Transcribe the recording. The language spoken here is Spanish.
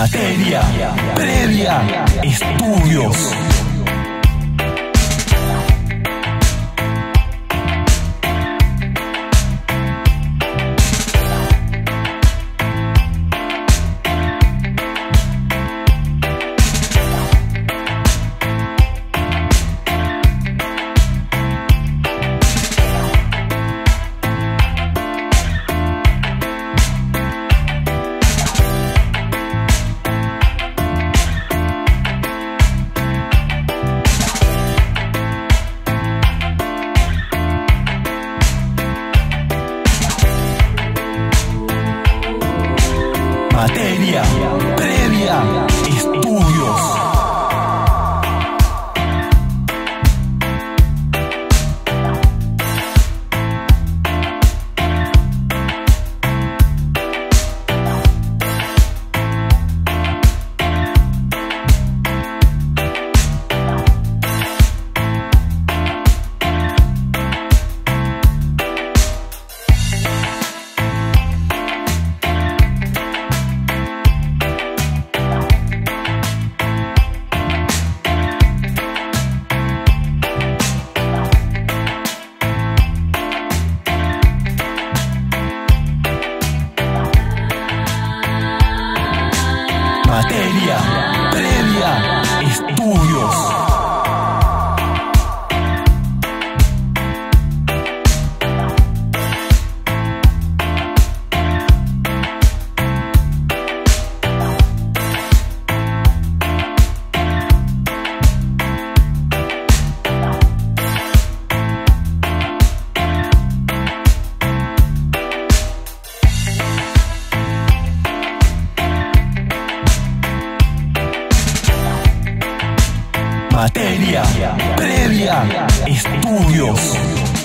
Materia previa. Estudios. Materia previa. Materia previa. Estudios. Materia previa. Estudios.